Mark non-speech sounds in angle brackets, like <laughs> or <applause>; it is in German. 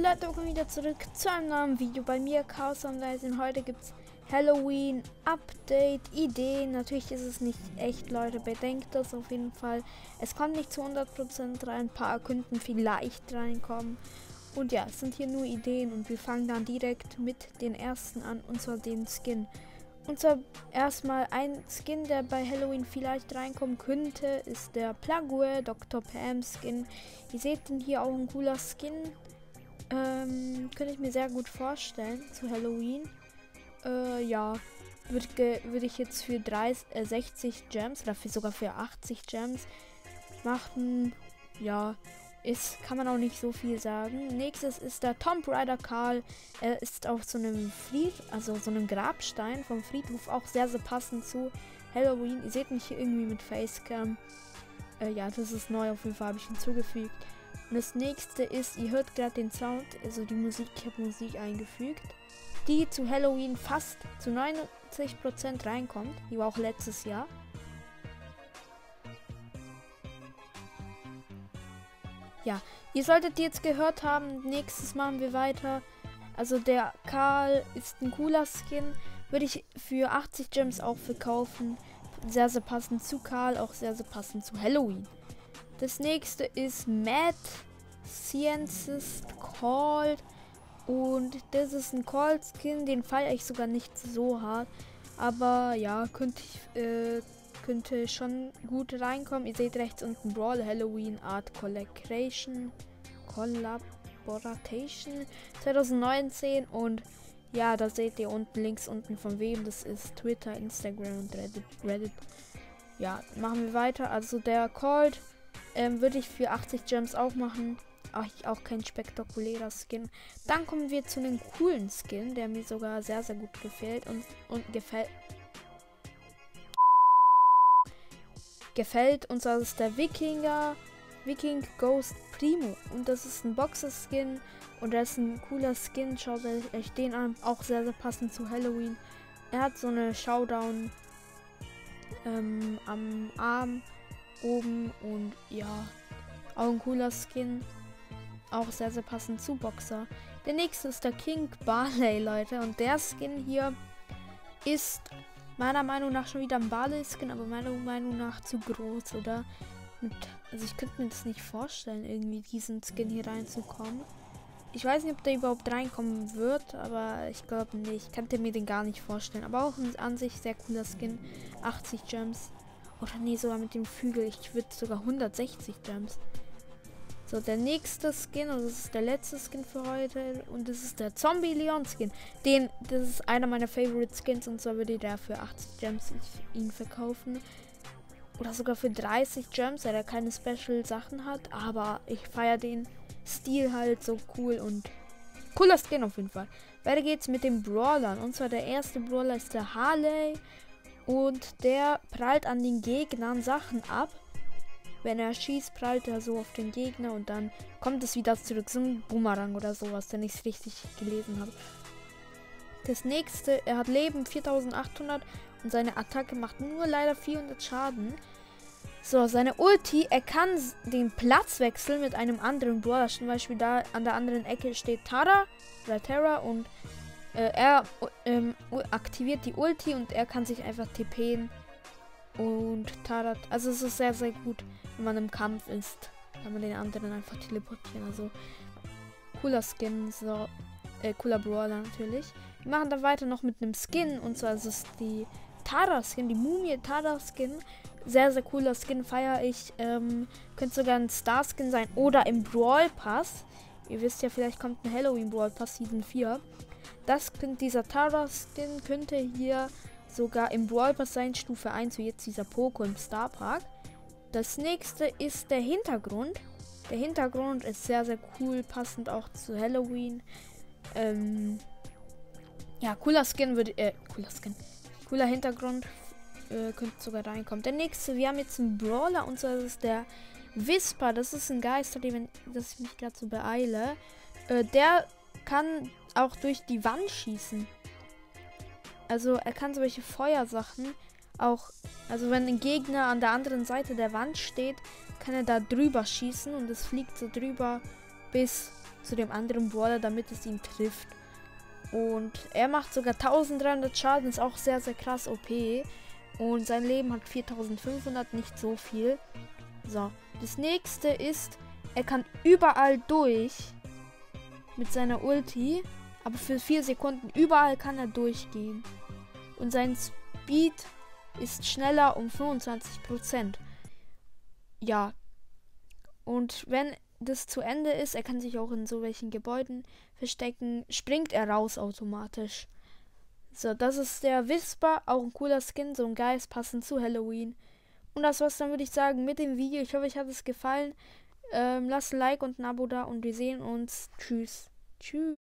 Leute, willkommen wieder zurück zu einem neuen Video bei mir, Chaos Rising. Heute gibt es Halloween, Update, Ideen. Natürlich ist es nicht echt, Leute, bedenkt das auf jeden Fall. Es kommt nicht zu 100% rein, ein paar könnten vielleicht reinkommen. Und ja, es sind hier nur Ideen und wir fangen dann direkt mit den ersten an, und zwar den Skin. Und zwar erstmal ein Skin, der bei Halloween vielleicht reinkommen könnte, ist der Plague Dr. Pam Skin. Ihr seht den hier auch ein cooler Skin. Ähm, könnte ich mir sehr gut vorstellen zu Halloween. Äh, ja, würde würd ich jetzt für 30, äh, 60 Gems oder für sogar für 80 Gems machen. Ja, ist, kann man auch nicht so viel sagen. Nächstes ist der Tomb Raider Karl. Er ist auf so einem Fried, also so einem Grabstein vom Friedhof, auch sehr, sehr passend zu Halloween. Ihr seht mich hier irgendwie mit Facecam. Äh, ja, das ist neu, auf jeden Fall habe ich hinzugefügt. Und das nächste ist, ihr hört gerade den Sound, also die Musik, ich habe Musik eingefügt, die zu Halloween fast zu 90% reinkommt. Die war auch letztes Jahr. ja, ihr solltet jetzt gehört haben, nächstes machen wir weiter. Also der Karl ist ein cooler Skin. Würde ich für 80 Gems auch verkaufen. Sehr, sehr passend zu Karl, auch sehr, sehr passend zu Halloween. Das nächste ist Mad Sciences Called. Und das ist ein Call Skin, den feiere ich sogar nicht so hart. Aber ja, könnte ich, äh, könnte schon gut reinkommen. Ihr seht rechts unten Brawl Halloween Art Collaboration. Collaboration 2019 und ja, da seht ihr unten links unten von wem das ist. Twitter, Instagram und Reddit. Reddit. Ja, machen wir weiter. Also der Cold ähm, würde ich für 80 Gems auch machen. Ach, auch kein spektakulärer Skin. Dann kommen wir zu einem coolen Skin, der mir sogar sehr, sehr gut gefällt und, und gefällt gefällt. Und zwar ist der Wikinger Viking Ghost Primo. Und das ist ein Boxer-Skin. Und das ist ein cooler Skin. Schaut euch den an. Auch sehr, sehr passend zu Halloween. Er hat so eine Showdown ähm, am Arm oben. Und ja, auch ein cooler Skin. Auch sehr, sehr passend zu Boxer. Der nächste ist der King Barley, <laughs> Leute. Und der Skin hier ist meiner Meinung nach schon wieder ein Barley-Skin, aber meiner Meinung nach zu groß, oder? Mit, also ich könnte mir das nicht vorstellen, irgendwie diesen Skin hier reinzukommen. Ich weiß nicht, ob der überhaupt reinkommen wird, aber ich glaube nicht. Ich könnte mir den gar nicht vorstellen. Aber auch an sich sehr cooler Skin. 80 Gems. Oder nee, sogar mit dem Flügel. Ich würde sogar 160 Gems. So, der nächste Skin, und das ist der letzte Skin für heute. Und das ist der Zombie Leon Skin. Den, das ist einer meiner Favorite Skins. Und zwar würde ich da für 80 Gems ihn verkaufen. Oder sogar für 30 Gems, weil er keine Special Sachen hat. Aber ich feiere den Stil halt so cool und cooler Skin auf jeden Fall. Weiter geht's mit den Brawlern. Und zwar der erste Brawler ist der Harley. Und der prallt an den Gegnern Sachen ab. Wenn er schießt, prallt er so auf den Gegner und dann kommt es wieder zurück. So ein Boomerang oder sowas, wenn ich es richtig gelesen habe. Das nächste, er hat Leben 4800 und seine Attacke macht nur leider 400 Schaden. So, seine Ulti, er kann den Platz wechseln mit einem anderen Brawler. Zum Beispiel da an der anderen Ecke steht Tara oder Terra und äh, er ähm, aktiviert die Ulti und er kann sich einfach TPen und Tara. Also es ist sehr, sehr gut wenn man im Kampf ist, kann man den anderen einfach teleportieren. Also cooler Skin, so äh, cooler Brawler natürlich. Wir machen dann weiter noch mit einem Skin und zwar ist es die Tara Skin, die Mumie Tara Skin. Sehr, sehr cooler Skin, feiere ich. Ähm, könnte sogar ein Star Skin sein oder im Brawl Pass. Ihr wisst ja, vielleicht kommt ein Halloween Brawl Pass Season 4. Das könnte dieser Tara Skin könnte hier sogar im Brawl Pass sein, Stufe 1, wie jetzt dieser Poco im Star Park. Das nächste ist der Hintergrund. Der Hintergrund ist sehr, sehr cool, passend auch zu Halloween. Ähm, ja, cooler Skin würde, äh, cooler Skin. Cooler Hintergrund äh, könnte sogar reinkommen. Der nächste, wir haben jetzt einen Brawler und zwar ist der Whisper. Das ist ein Geister, wenn dass ich mich gerade so beeile. Äh, der kann auch durch die Wand schießen. Also er kann solche Feuersachen auch, also wenn ein Gegner an der anderen Seite der Wand steht, kann er da drüber schießen und es fliegt so drüber bis zu dem anderen Brawler, damit es ihn trifft. Und er macht sogar 1300 Schaden, ist auch sehr, sehr krass OP. Und sein Leben hat 4500, nicht so viel. So, das nächste ist, er kann überall durch mit seiner Ulti. Aber für 4 Sekunden überall kann er durchgehen. Und sein Speed ist schneller um 25%. Ja. Und wenn das zu Ende ist, er kann sich auch in so welchen Gebäuden verstecken, springt er raus automatisch. So, das ist der Whisper, auch ein cooler Skin, so ein Geist, passend zu Halloween. Und das war's dann, würde ich sagen, mit dem Video. Ich hoffe, euch hat es gefallen. Ähm, lasst ein Like und ein Abo da und wir sehen uns. Tschüss. Tschüss.